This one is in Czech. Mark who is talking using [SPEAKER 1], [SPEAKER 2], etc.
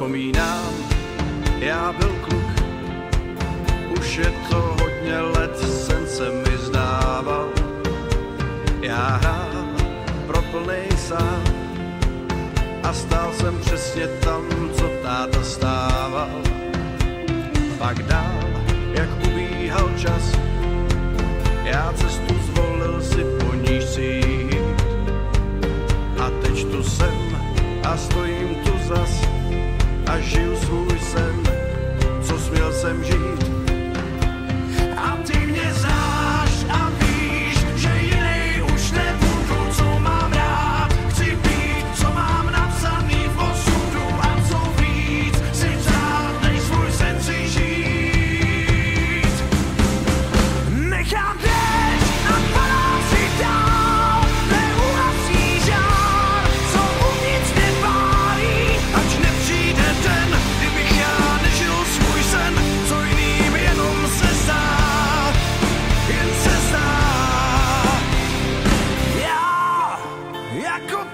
[SPEAKER 1] vzpomínám, já byl kluk, už je to hodně let, sen se mi zdával. Já hrál pro plnej sám a stál jsem přesně tam, co táta stával. Pak dál, jak ubíhal čas, já cestu zvolil si po níž si jít. A teď tu jsem a stojím tu zase a žiju svůj sen, co směl jsem žít.
[SPEAKER 2] I could